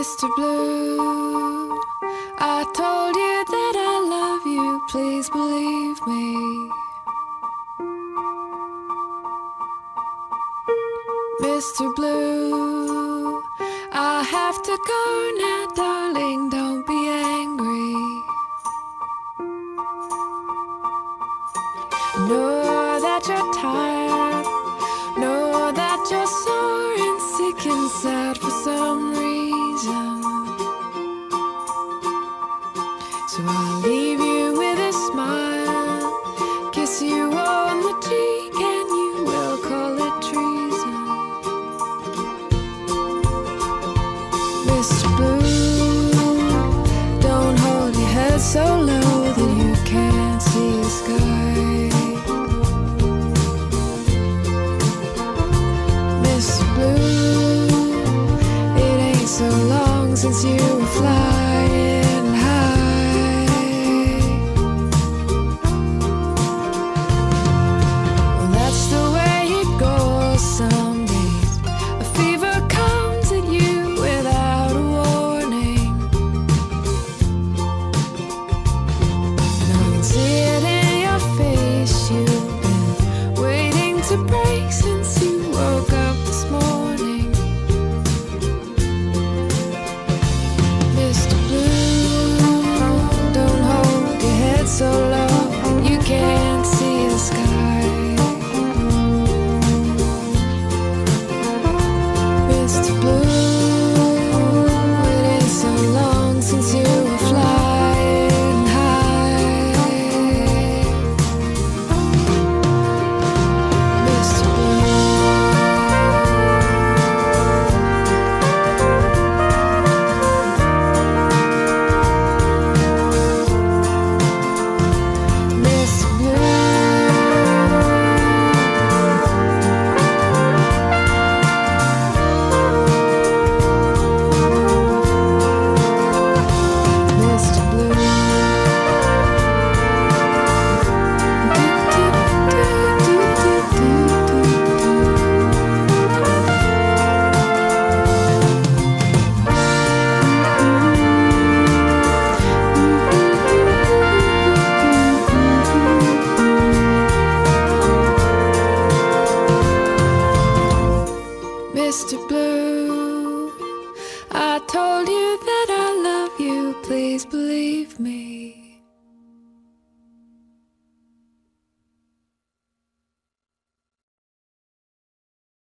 Mr. Blue, I told you that I love you, please believe me. Mr. Blue, I have to go now, darling, don't be angry. Know that you're tired, So I'll leave you with a smile, kiss you on the cheek, and you will call it treason. Mr. Blue, don't hold your head so low that you can't see the sky. Mr. Blue, it ain't so long since you were flying Mr. Blue, I told you that I love you, please believe me.